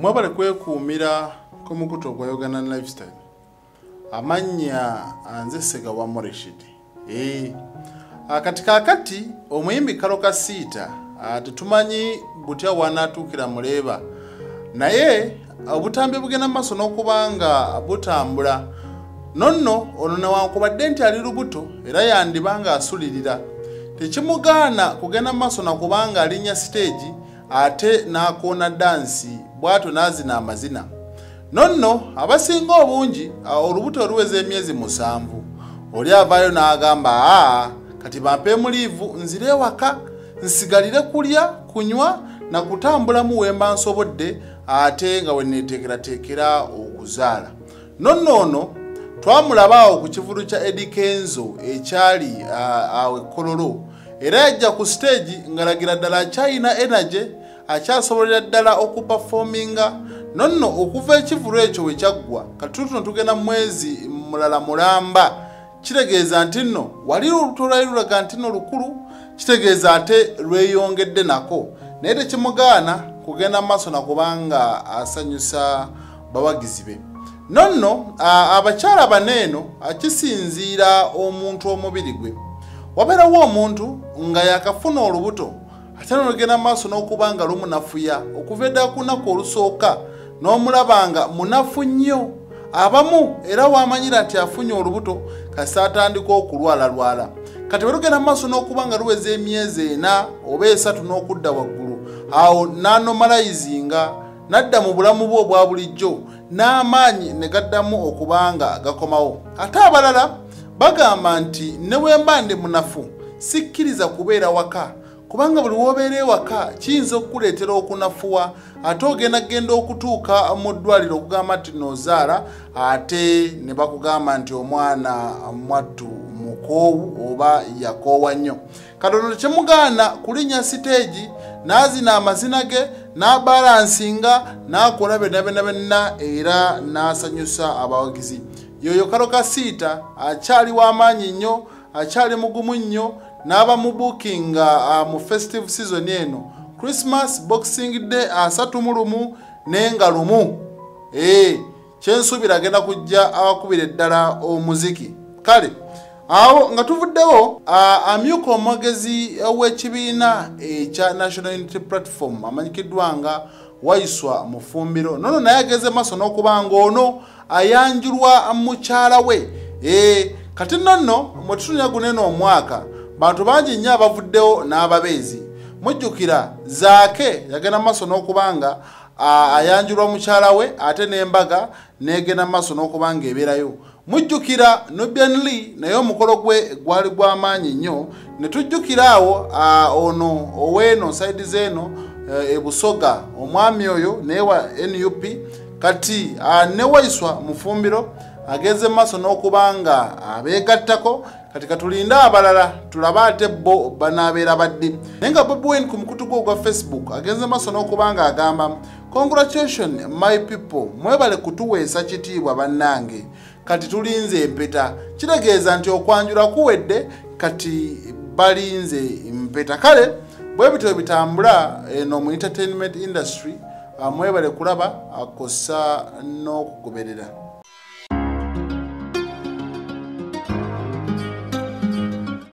mwebale kwekuumira kumukutu ogwa uganda lifestyle. Amannya nze sega wa moreshid e. kati kakati omuyimbi kalo kasiita tetumanyi butya wanaatuukira muleeba naye obutambi bugenda maaso n'okuba nga butambula. Nonno ono newankubadde nti ali lubuto era yandiba nga asulirira tekimugaana kugenda maaso nakubanga alinnya siteegi ate n'akoona dansi bw'atyo n'azina amazina. Nonno abasinga obungi olubuto oluweza emyezi musanvu. Oli avaayo n'agamba aa kati bampeemu liivu nzire ewaka nsigalire kulya kunywa na kutambulamu wemba nsobodde ate nga weneeteekerateekera okuzaala. Nonno ono twamulaba awo ku kivulu kya edi kenzo ekyali awo ekkololo era yajja ku siteegi ngalagira ddala akyayina energy akyasobolera ddala okupafominga nonno okuva ekivulu ekyo we kyaggwa katutuno tugenda mwezi mulala mulamba. Kitegeeza nti nno wali olubuto lwali lulaga nti nno lukulu kitegeeza ate lweyongedde nako. Naye tekimugaana kugenda maaso nakubanga asanyusa bawagizi be. Nonno abakyala baneeno akisinziira omuntu omubiri gwe. Wabeerawo omuntu nga yakafuna olubuto ate nolugenda maaso n'okuba nga lumunafuya okuva eddala ku lunaku olusooka n'omulaba nga munafu nnyo. Abamu era wamanyira nti afunye olubuto kasi atandika okulwalalwala kati bwe lugenda maaso n'okuba nga luweza emyezi ena oba esatu n'okudda waggulu awo nanomalayizinga nadda mu bulamu bwe obwa bulijjo n'amaanyi ne gaddamu okuba nga gakomawo. Ate abalala bagamba nti ne bwe mba ndi munafu sikkiriza kubeera waka kubanga buli wobeera ewaka kiyinza okukuleetera okunafuwa ate ogenda genda okutuuka mu ddwaliro okugamba nti nozaala ate ne bakugamba nti omwana mwattu mukoowu oba yakoowa nnyo. Katono tekimugaana kulinnya siteegi n'azina amazina ge n'abalansinga n'akola byonna byonna byonna era n'asanyusa abawagizi. Yoyo kalo kasiita akyali w'amaanyi nnyo akyali mugumu nnyo n'aba mu bookinga uh, mu festive season eno. Christmas boxing day asatu mu lumu nenga lumu. Ee kyensuubira agenda kujja abakubira eddala omuziki. Kale awo nga tuvuddewo uh, amyuka omwogezi w'ekibiina ekya national unity platform amanyikiddwa nga waiswa mufumbiro. Nono naye ageze maaso n'okuba nga ono ayanjulwa mukyala we. Ee kati nonno mwetutunya guneeno omwaka bantu bangi nnyo abavuddewo n'ababeezi. Mujjukira zaake yagenda maaso n'okuba nga ayanjulwa mukyala we ate n'embaga n'egenda maaso n'okuba nga ebeerayo. Mujjukira nubian lee naye omukolo gwe gwali gw'amaanyi nnyo. Ne tujjukira awo ono oweeno saidi zeeno ebusoga omwami oyo naye wa nup kati ne waiswa mufumbiro ageze maaso n'okuba nga abeegattako kati katulinde abalala tulabe ate bo banaabeera baddi naye nga bobi wine ku mukutu gwe ogwa facebook agenze maaso n'okuba nga agamba congratulation my people mwebale kutuweesa kitiibwa bannange. Kati tulinze empeta. Kitegeeza nti okwanjula kuwedde kati balinze mpeta kale bwe bityo bitambula eno mu entertainment industry mwebale kulaba akosa n'okugoberera